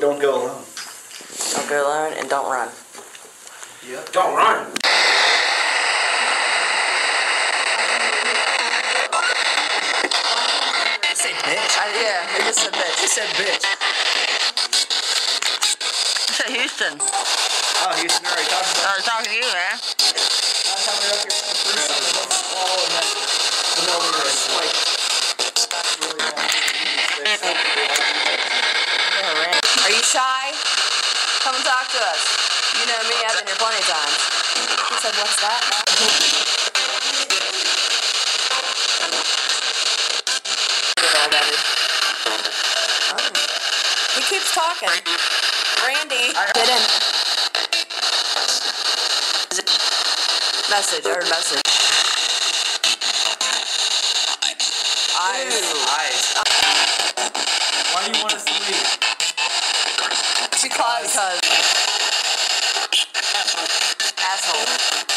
don't don't go alone. Don't go alone and don't run. Yep. Don't run. Say bitch. I, yeah, who just said bitch? He said bitch. I said Houston. Oh, Houston already talked about. I was talking to you, man. Last time we were up here, we went through wasn't all in that the millimeter is like really long. Come and talk to us. You know me, I've been here plenty of times. He said, what's that? Oh. He keeps talking. Randy, get in. Message, heard message. Cause. Cause. Asshole. Asshole.